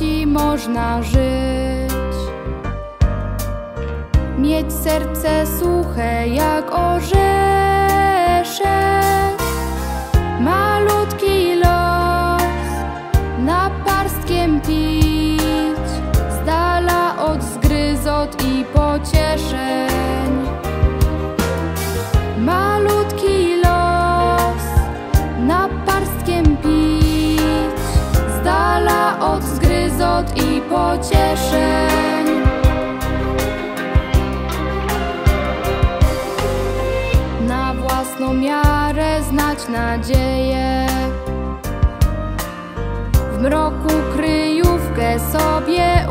miłości można żyć. Mieć serce suche jak orzeszek, malutki los na parstkiem pić, z dala od zgryzot i pocieszeń. Malutki i pocieszeń. Na własną miarę znać nadzieję. W mroku kryjówkę sobie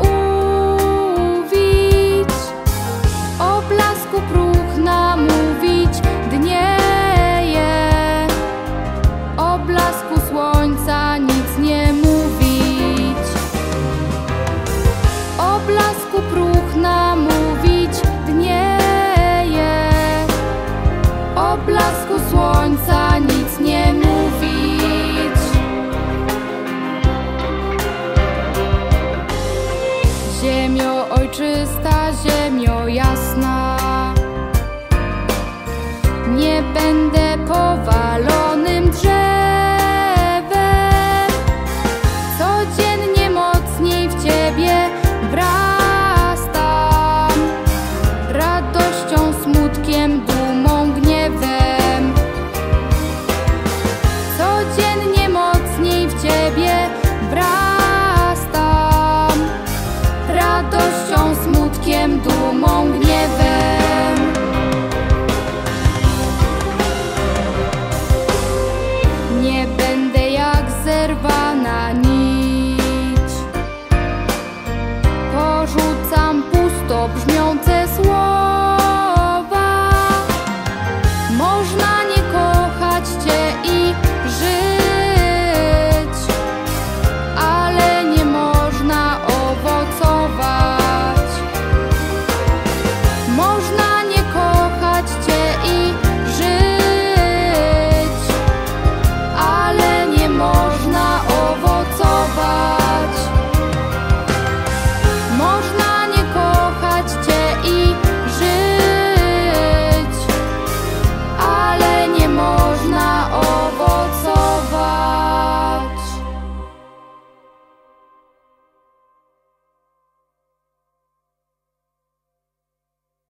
ojczysta ziemio jasna. Nie będę powalonym drzewem, codziennie mocniej w Ciebie wrastam, radością, smutkiem na nić Porzucam pusto brzmiące